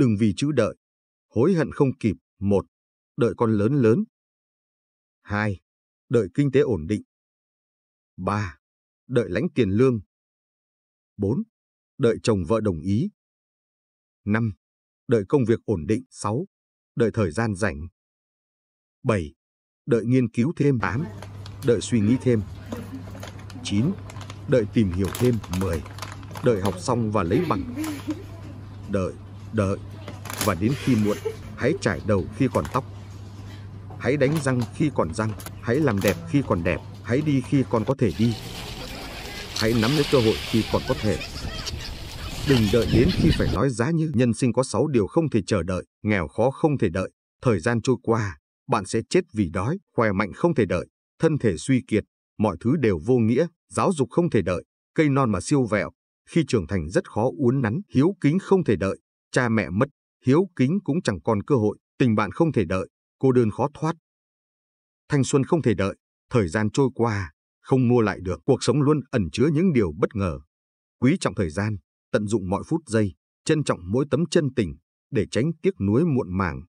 Đừng vì chữ đợi, hối hận không kịp. Một, đợi con lớn lớn. Hai, đợi kinh tế ổn định. Ba, đợi lãnh tiền lương. Bốn, đợi chồng vợ đồng ý. Năm, đợi công việc ổn định. Sáu, đợi thời gian rảnh. Bảy, đợi nghiên cứu thêm. Tám, đợi suy nghĩ thêm. Chín, đợi tìm hiểu thêm. Mười, đợi học xong và lấy bằng. Đợi, đợi, và đến khi muộn, hãy trải đầu khi còn tóc. Hãy đánh răng khi còn răng, hãy làm đẹp khi còn đẹp, hãy đi khi còn có thể đi. Hãy nắm lấy cơ hội khi còn có thể. Đừng đợi đến khi phải nói giá như nhân sinh có 6 điều không thể chờ đợi, nghèo khó không thể đợi, thời gian trôi qua, bạn sẽ chết vì đói, khỏe mạnh không thể đợi, thân thể suy kiệt, mọi thứ đều vô nghĩa, giáo dục không thể đợi, cây non mà siêu vẹo, khi trưởng thành rất khó uốn nắn, hiếu kính không thể đợi, cha mẹ mất, hiếu kính cũng chẳng còn cơ hội, tình bạn không thể đợi, cô đơn khó thoát. Thanh xuân không thể đợi, thời gian trôi qua, không mua lại được, cuộc sống luôn ẩn chứa những điều bất ngờ. Quý trọng thời gian, tận dụng mọi phút giây, trân trọng mỗi tấm chân tình, để tránh tiếc nuối muộn màng.